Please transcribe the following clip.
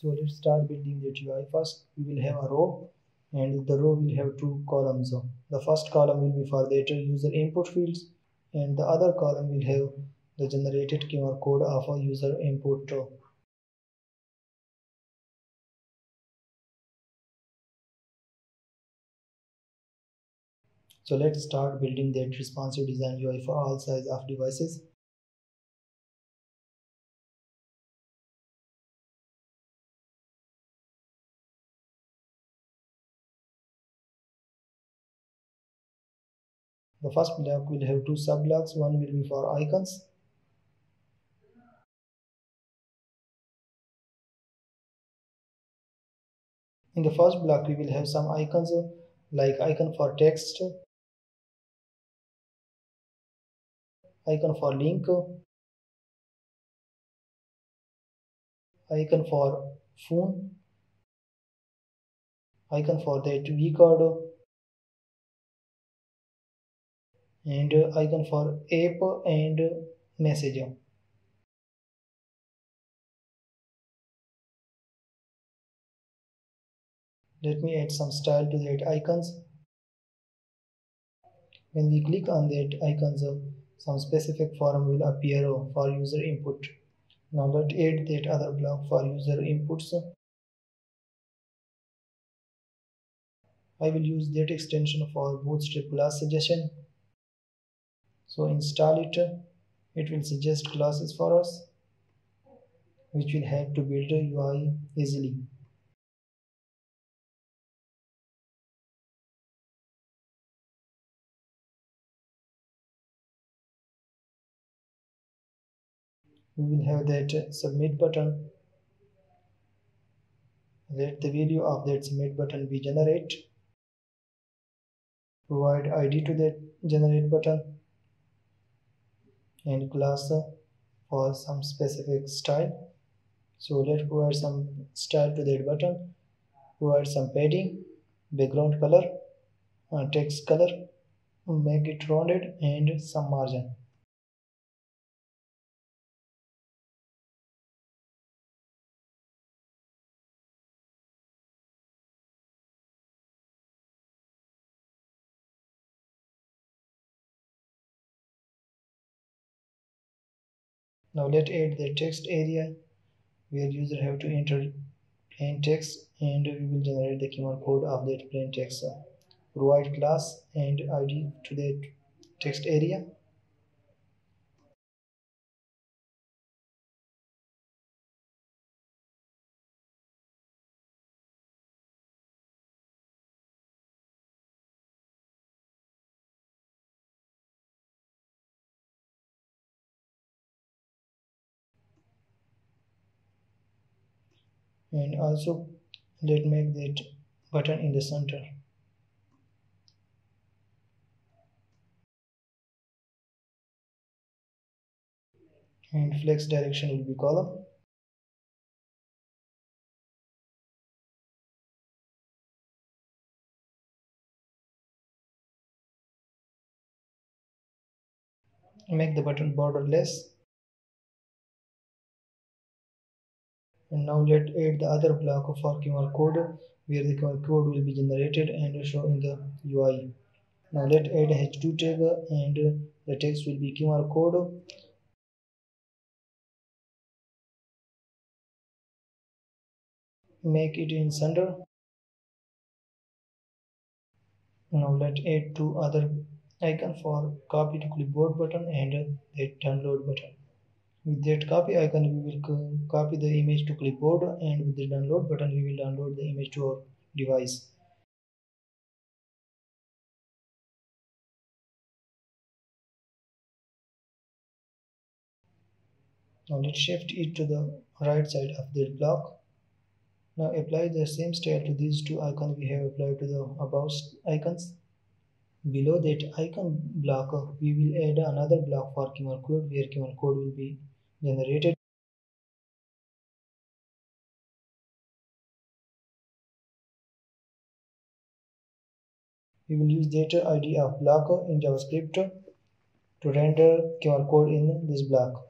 So let's start building that UI. First, we will have a row and the row will have two columns. The first column will be for the user input fields and the other column will have the generated QR code of a user input. row So let's start building that responsive design UI for all size of devices. The first block will have two sub-blocks, One will be for icons. In the first block, we will have some icons uh, like icon for text, icon for link, icon for phone, icon for that vCard, and icon for app and messenger let me add some style to that icons. When we click on that icons some specific form will appear for user input. Now let's add that other block for user inputs. I will use that extension for bootstrap class suggestion so install it. It will suggest classes for us which will help to build a UI easily. We will have that submit button. Let the value of that submit button be generate. Provide id to that generate button and class for some specific style. So let's provide some style to that button. Provide some padding background color uh, text color make it rounded and some margin Now let's add the text area where user have to enter plain text and we will generate the QR code of that plain text. Provide class and ID to that text area. And also let make that button in the center. And flex direction will be column. Make the button borderless and now let's add the other block for QR code where the QR code will be generated and show in the UI now let's add h2 tag and the text will be QR code. Make it in center now let's add two other icon for copy to clipboard button and the download button with that copy icon we will copy the image to clipboard and with the download button we will download the image to our device. Now let's shift it to the right side of the block. Now apply the same style to these two icons we have applied to the above icons. Below that icon block we will add another block for QR code where QR code will be generated we will use data id of block in javascript to render QR code in this block